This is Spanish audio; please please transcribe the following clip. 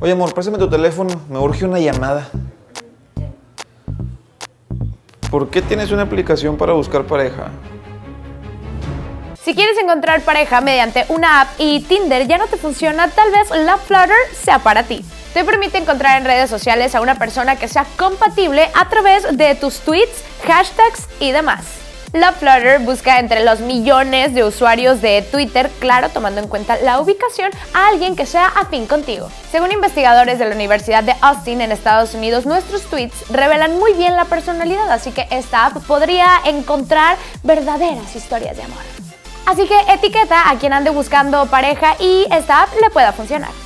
Oye, amor, préstame tu teléfono. Me urge una llamada. ¿Por qué tienes una aplicación para buscar pareja? Si quieres encontrar pareja mediante una app y Tinder ya no te funciona, tal vez Love Flutter sea para ti. Te permite encontrar en redes sociales a una persona que sea compatible a través de tus tweets, hashtags y demás. Love Flutter busca entre los millones de usuarios de Twitter, claro, tomando en cuenta la ubicación, a alguien que sea afín contigo. Según investigadores de la Universidad de Austin en Estados Unidos, nuestros tweets revelan muy bien la personalidad, así que esta app podría encontrar verdaderas historias de amor. Así que etiqueta a quien ande buscando pareja y esta app le pueda funcionar.